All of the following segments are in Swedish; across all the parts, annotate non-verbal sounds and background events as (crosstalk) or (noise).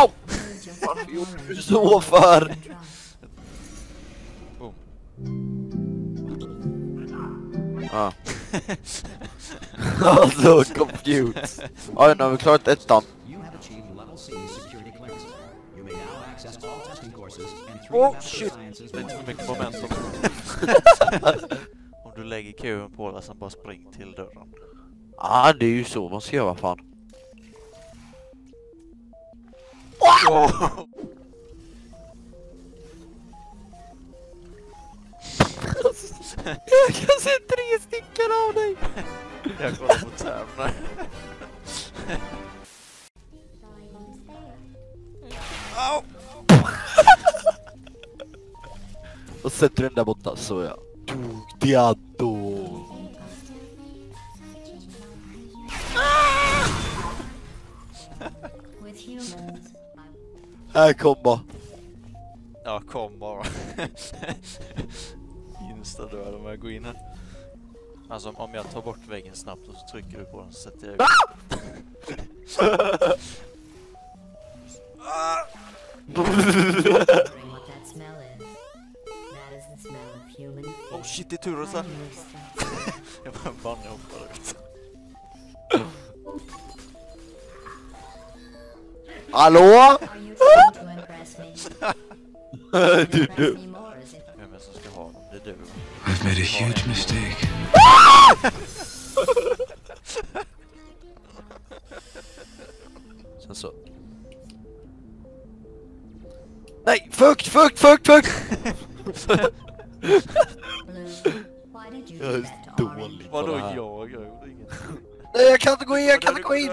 Au! Varför gjorde du så för? Boom. Ja. (laughs) alltså confused. Ja, nu har vi klarat and three Oh, Master shit. Sciences Lite för mycket momentum. (laughs) Om du lägger kuben på dig sen bara spring till dörren. Ja, det är ju så man ska göra fan. Jag kan se tre stycken av dig! Jag kollar på. Au! Och sätter den där borta, så ja. Diado. Här kommer. Ja, kom bara. (laughs) Insta-döda om jag går in här. Alltså om jag tar bort väggen snabbt och så trycker du på den så sätter jag igång. (laughs) Oh shit, det är här. Remove (laughs) stuff. Jag bara banne hoppar ut. Hallå? (laughs) Du, du. Vem är som ska ha dem? Det är du. I've made a huge mistake. Sen så. Nej, fukt, fukt, fukt, fukt! Jag är dålig på Vadå det jag? här. Jag gjorde inget. Nej, jag kan inte gå in, jag kan inte gå in!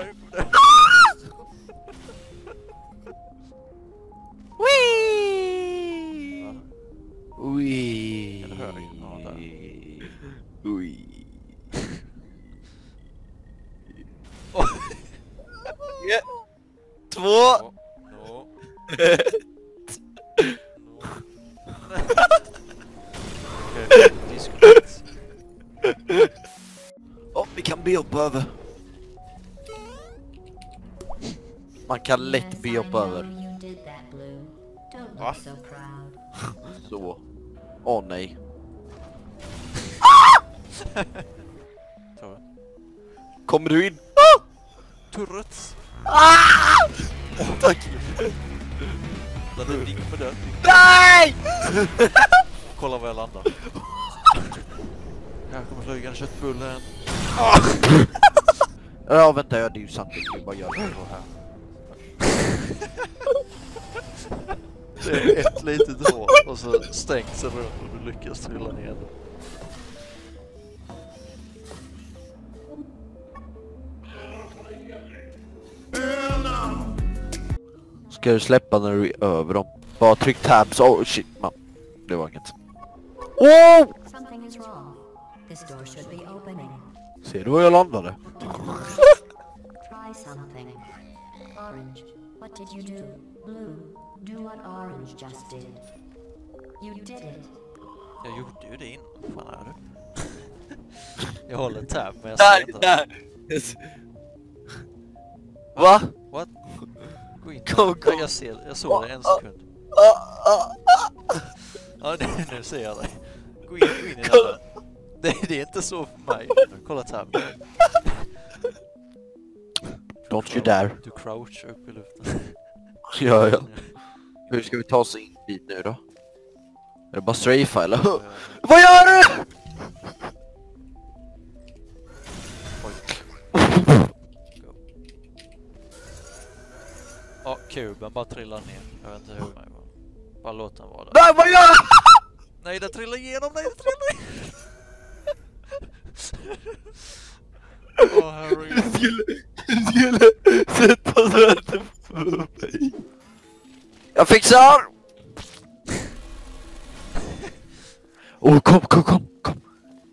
Oh. Ett, två, No. No. No. Okej, disconnect. Åh, vi kan be hoppa över. Man kan lätt be know över. You did that, Blue. Don't Va? look so proud. Så. Åh nej. Jag. Kommer du in? Turret! Tack! Där du ding med den. Nej! Kolla var jag landar. Här kommer flygande köttbullen. Ja vänta, ja, det är ju sant. Vi bara gör det så här. Det är ett litet hål och så stängs det runt och du lyckas trilla ner Ska du släppa när du är över dem? Bara tryck tabs. Oh shit man. Det var inget. Oh! Ser du var jag landade? Try something. Orange, what did you do? Blue, do what orange just did. You did it. Jag gjorde ju det innan. Vad fan är du? Jag håller tab men jag ser inte. där! Va? What? Gå in. Go, go. Ja, jag ser, jag såg det en sekund. Ah, ah, ah. Ja nu, nu ser jag dig. Gå in, gå in i den. Det, det är inte så för mig. Kolla tab. Don't you dare. Du crouch upp i luften. (laughs) Ja, ja. Hur ska vi ta oss in dit nu då? Är det bara strafa eller? Vad gör du? kuben bara trillar ner. Jag vet inte hur. Men bara låt den vara där. Nej, vad gör Nej, den trillar igenom! Nej, den trillar Åh, oh, herregud. Du skulle, du skulle sätta svärdet på mig. Jag fixar! Åh, oh, kom, kom, kom, kom!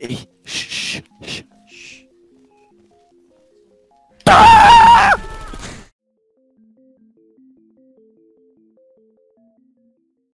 Ey, shh, shh, shh. Ah!